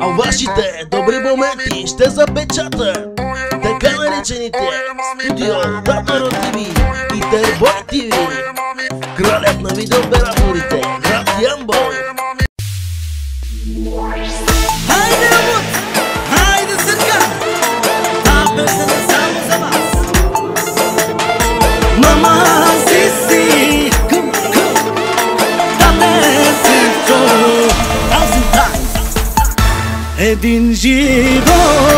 А вашите добри моменти ще запечатат така наречените студио Татаро ТВ. Jibon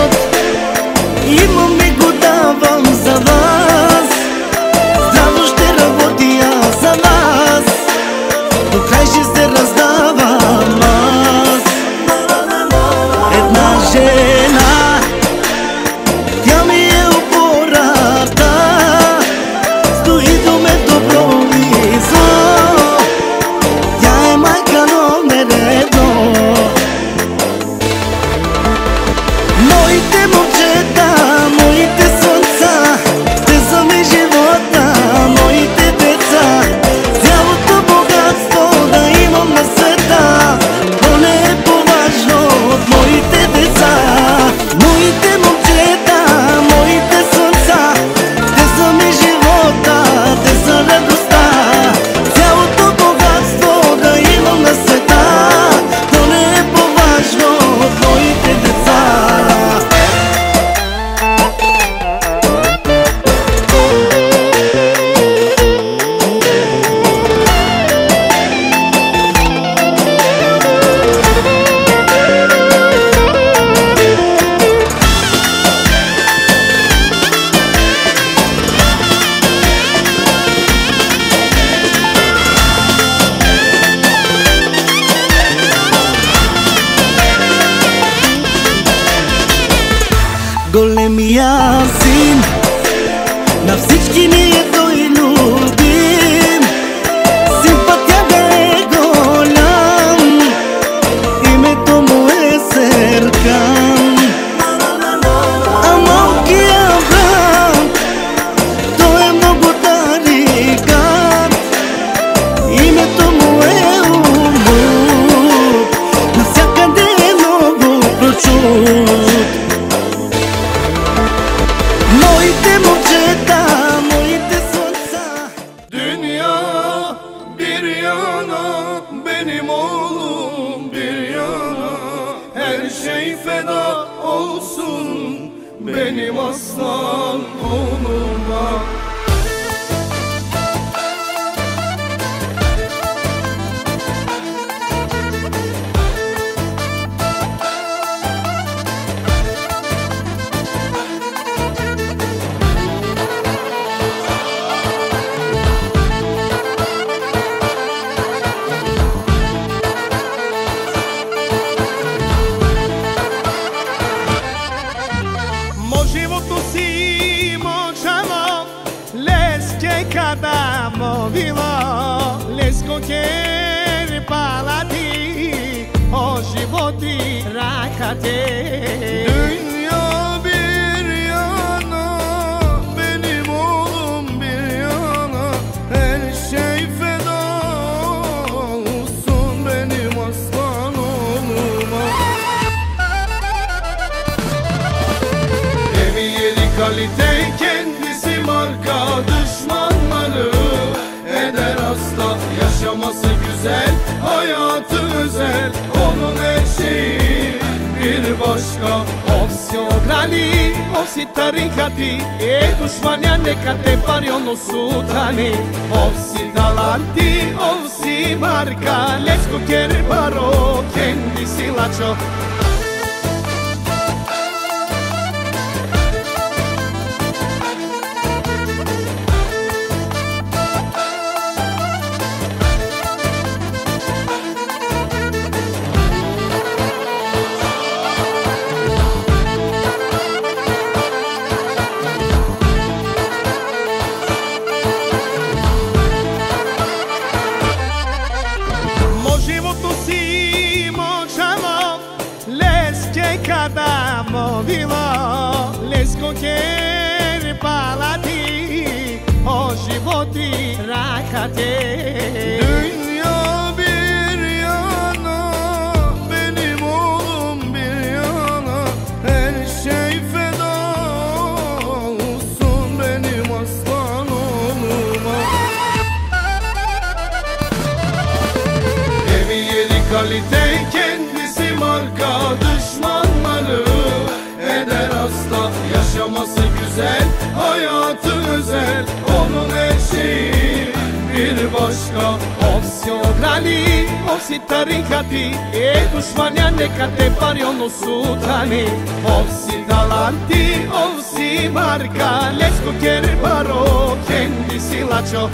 vila Λες κοκέρ παλατή Ο životi rakate него Овси ограни, овси тарихати Е душманя нека те парионно сутани Овси даланти, овси марка Леско кербаро, кенди силачо teško Osigurani, ositarin kati E dušmanja neka te pari ono sutani Osi dalanti, osi marka Lesko kjer baro, kendi silačo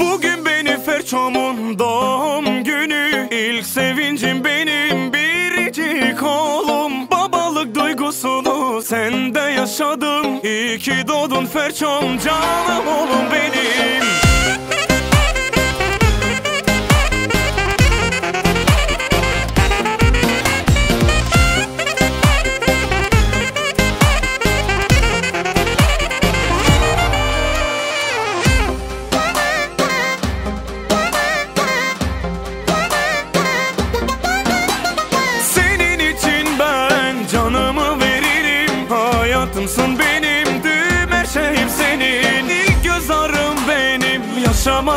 Bugün beni ferçamın doğum günü ilk sevincim benim biricik oğlum Babalık duygusunu sende yaşadım İyi ki doğdun Ferçom canım oğlum benim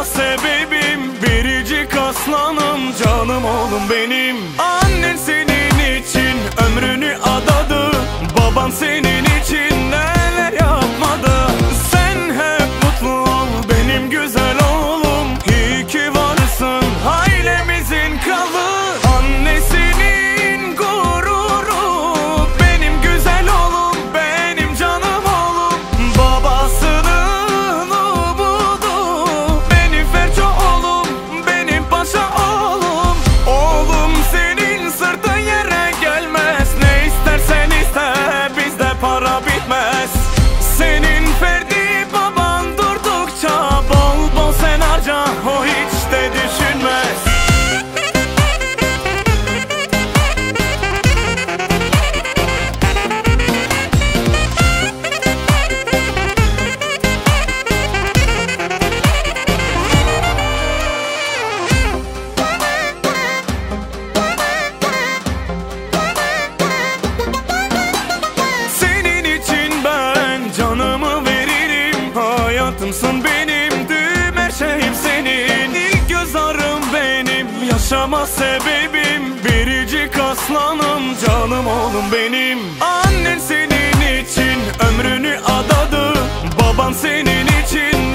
sebebim biricik aslanım Canım oğlum benim Annen senin için ömrünü adadı Baban senin. Yaşama sebebim biricik aslanım Canım oğlum benim Annen senin için ömrünü adadı Baban senin için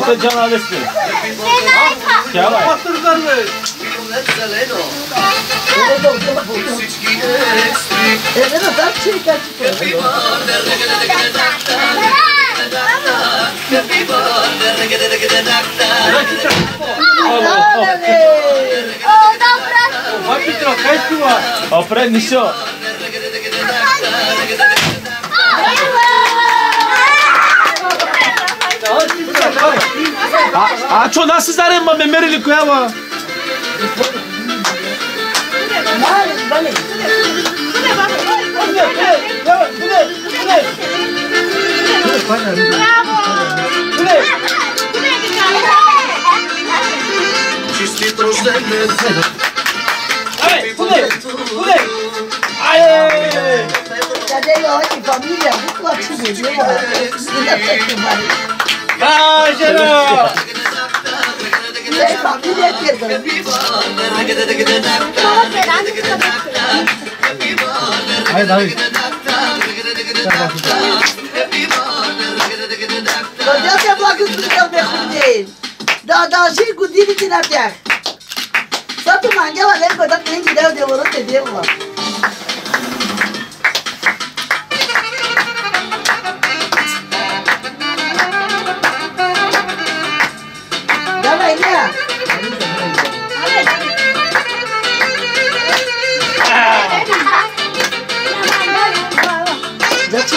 Uncle John Alistair. Shall 아, 아, 저 나스 사람만 몇매를 거야, 봐. Чисти прозрение. Давай, туда, туда. Ай! Cadê a família? Muito ótimo, meu irmão. Vai, Geraldo! Sei, família é pedra. Fala, será que tá Vai, dá aí. Meu Deus, é bloco do meu mergulho. Dá, dá, gigo, diga que na terra. Só tu mangueu a lembra, dá pra gente dar o devorou, entendeu, mano?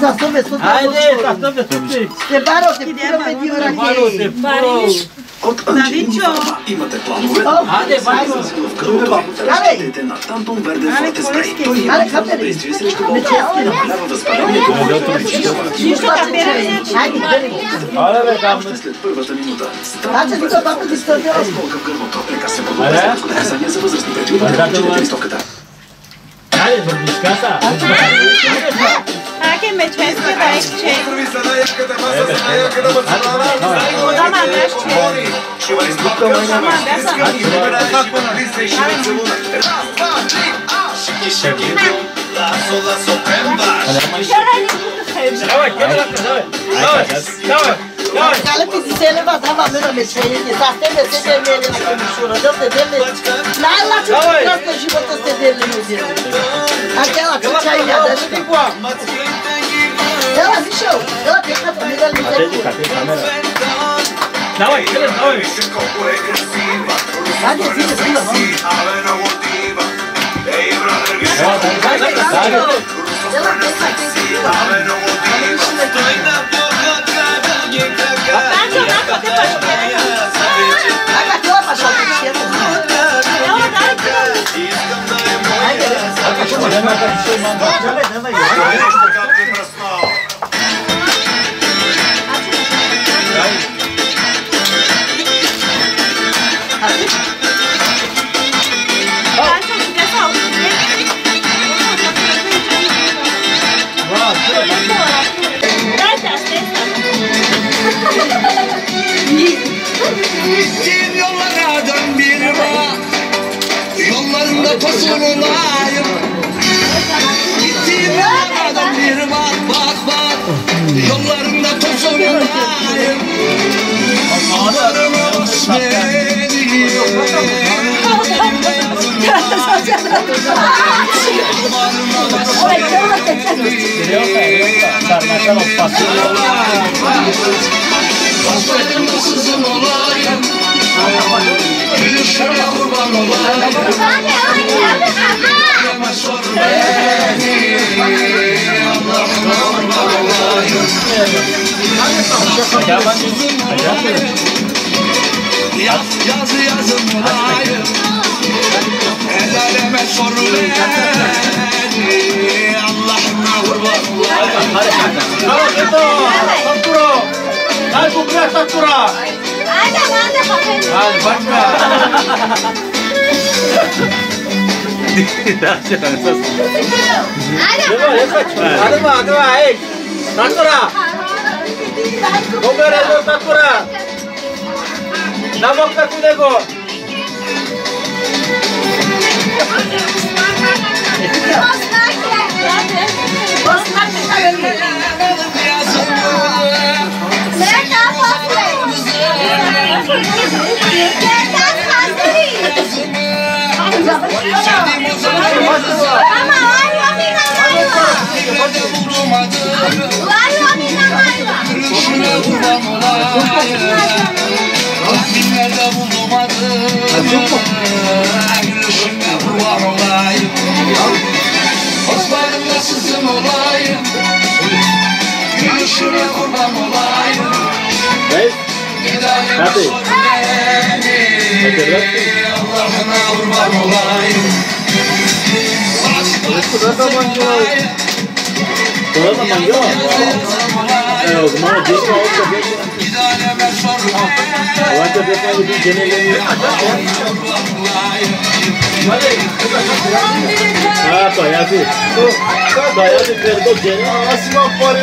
Сасове, сото, Хайде, сасове, сото. Ще баро, те пираме ти враги. Бариш. Навичо. Имате планове. Хайде, баро. Кръвта, разчетете на Тантон Верде Фортеспрей. Той има само действие срещу болчевски. Намалява възпалението. Нищо да бере. Хайде, бере. Оле, бе, там. Още след първата минута. Значи, тук папа ти стърдя. Разполка в гърлото. Река се подобря с разказания за възрастни пречи. Да, да, да. Хайде, вървиш каса. Хайде, вървиш каса. Aké mi česky vejště? To má náš česky. Raz, dva, tři, a... Čerajní, budu chybět. Dávaj, kamarád, dávaj. Dávaj, dávaj. Você levantava a mesma está tá? TVC vermelho naquele choro, deu TVC. Lá, lá, tipo, lá, eu tive outro ali no dedo. Aquela puta aí, a dessa. Ela me show, ela tem a família ali dentro. Não, aí, beleza, não, aí. Tá difícil, ainda não. Ela tem a família ali dentro cadê mais Ah, cadê uma pachoquetinha também? É uma cara que... Ai, beleza. Ai, beleza. Ai, beleza. Ai, beleza. pusulundayım Gittiğim yerlerden bir bak bak bak Yollarında tosunundayım Ağlarımı düşmediğim Başlarım sızım olayım Gülüşüne kurban olayım Yeme sor beni Allah'ına kurban olayım Yabancı Yaz, yaz, yazın olayım El aleme sor beni Allah'ına kurban olayım Harika Harika Takuro Takuro Takuro Takuro नमक का तू देखो Let up, up, Rabbimlerde bulunmadım Gülüşümde kurban olayım Osmanımda sızım olayım Gülüşüme kurban olayım Hey! Hadi. Estudando a mandioca. Estudando É, os malditos lá, outra vez. Outra vez que eu eu não pode.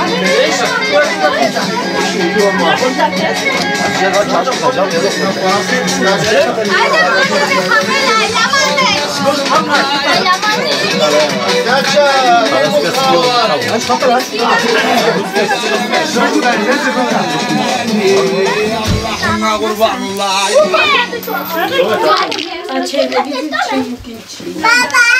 Allah'ına kurban olayım. Baba.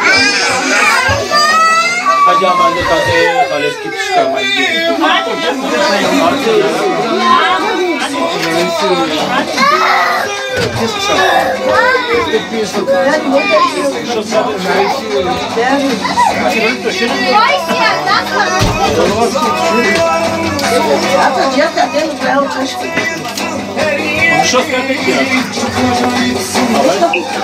pajamalı kadeh kalesi çıkarmayı diyor. Outro dia tá tendo pênalti, acho que. Deixa eu ficar aqui, ó.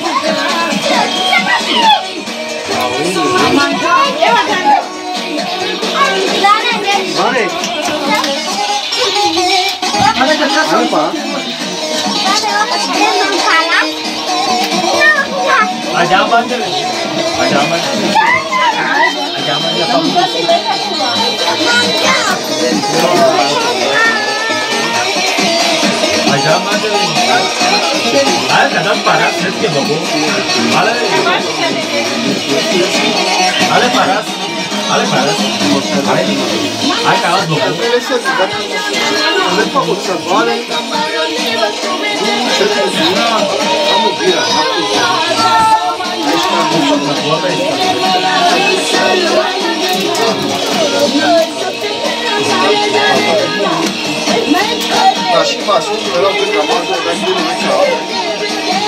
Ada apa tuh? Ada apa tuh? dan paras નથી બગો હાલે હાલે paras હાલે paras હાલે કાવાસ બગો Olha para você agora, hein? que Acho que passou o melhor do trabalho, o lugar que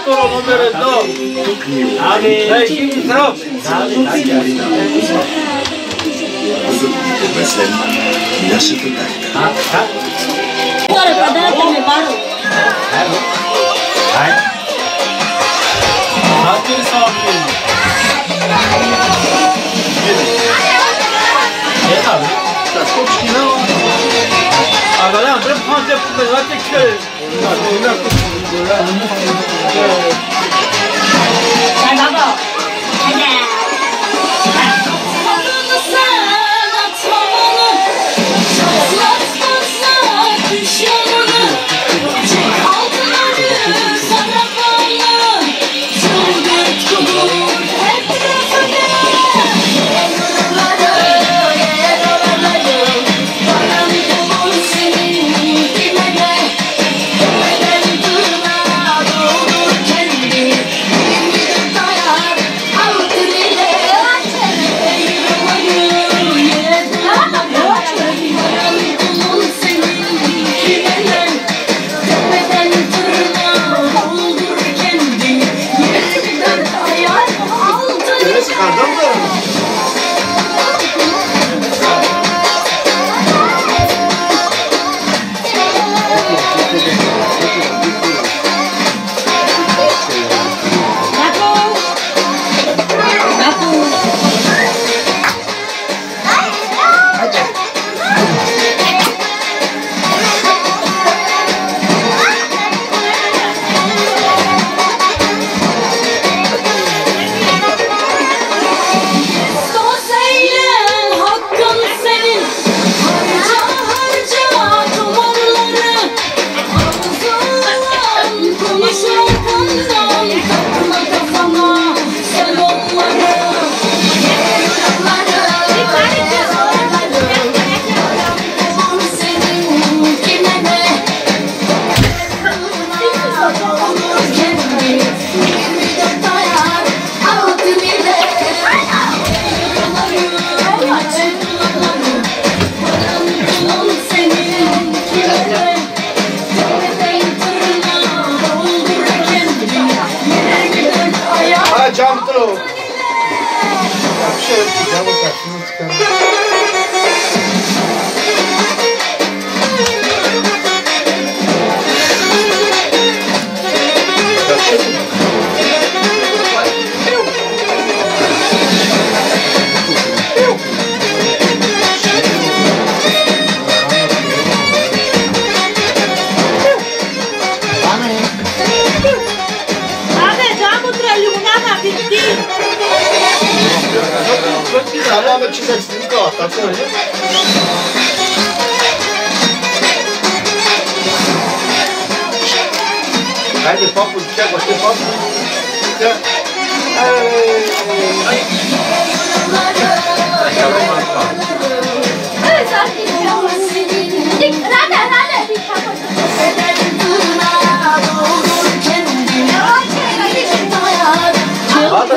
앞으로오늘은도나의힘으로이거를받아주면바로아들사업이얘가왜나솔직히나와아나랑그래파운드분들어떻게有人。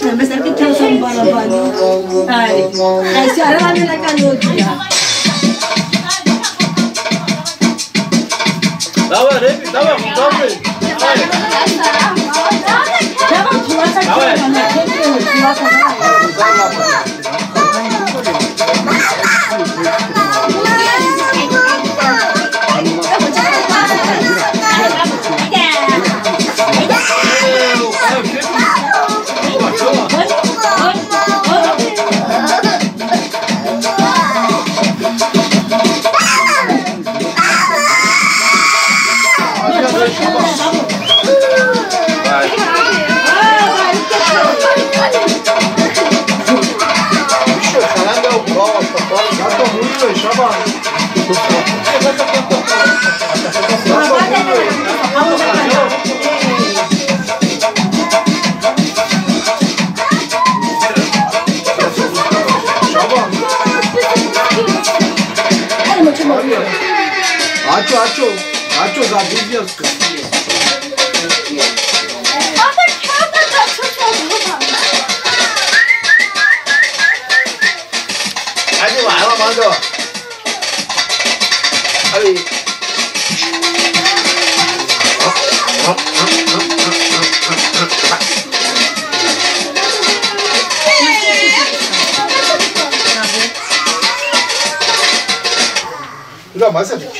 a pesar que todos son barabando. Ay, ay, ahora van la canutia. Dawaj, ryby, dawaj, dawaj! Dawaj, płacę, dawaj! Dawaj, płacę, dawaj! Acho, acho, acho da Bibianca.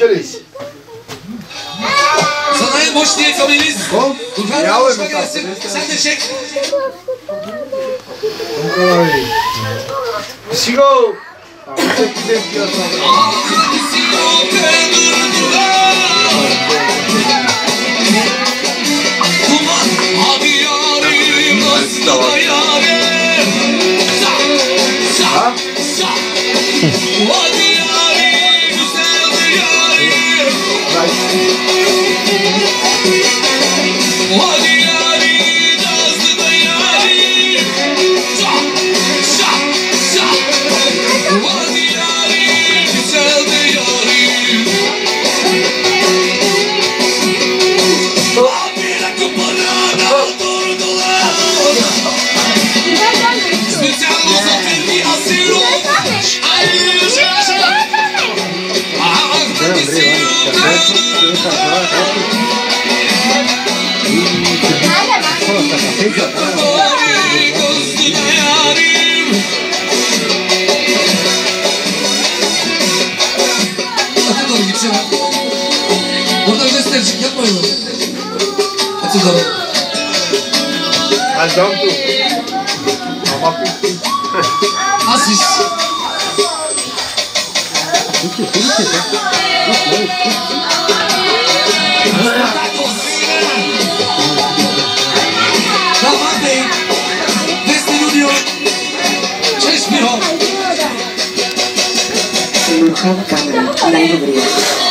görüşürüz. Sanayi boş diye kabiniz. Kom. Turkan ya boşuna Sen de çek. Sigo. Çek gidelim. Abi yarim, I jump too. I'm up Assis. Look at this. Look at Diamante, desde Junior, Chase Miró. Mejor cámara, la hidría.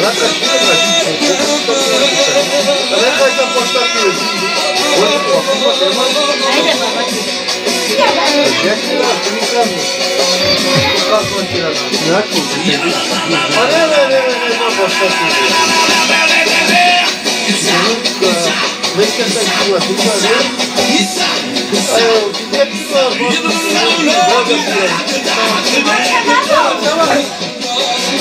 não aquilo pra gente, Também faz a apostar não Hoje eu posso fazer uma. É que não tem pra mim. Não faço uma tirada. Não é comigo. Olha, olha, olha, olha, uma aposta aqui. Nunca. Vem que essa aqui, não pra ver. Eu queria que tu avó. Não, não, não. Não, não, não.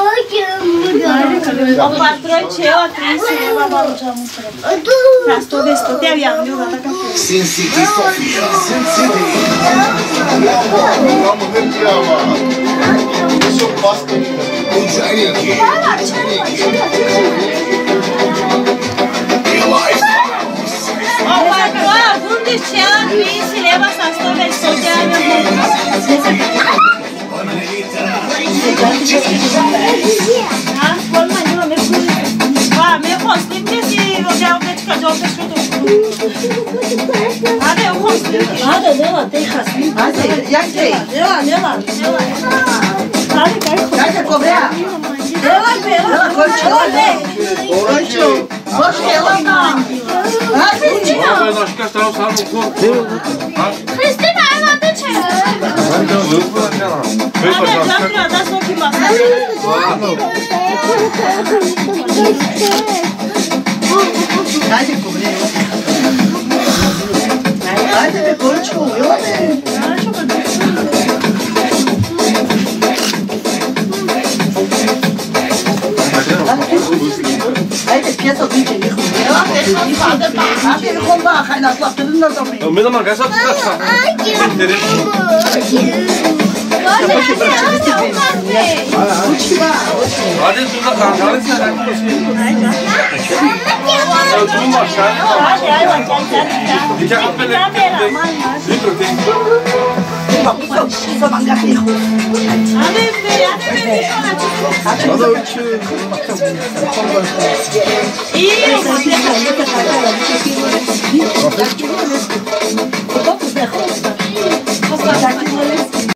o a trebuit o ne baba lucea Pra sto vesto te abbiamo di una caffè. Sì, sì, ti sto fidando. Sì, o Mamma, che brava. Io sono pasta. Un o che. Ó, patrão, a Cris e leva essas torres, só que Hadi ne não Tek kasayım. Hadi não şey. Ne var? Ne var? 나지 거 그래요. 나한테 왜 걸쳐? 요네. Me da marca esa. Me da marca esa. Hadi şurada kankalı sen. Oturun bak sen. Dikkat et beni. Dikkat et.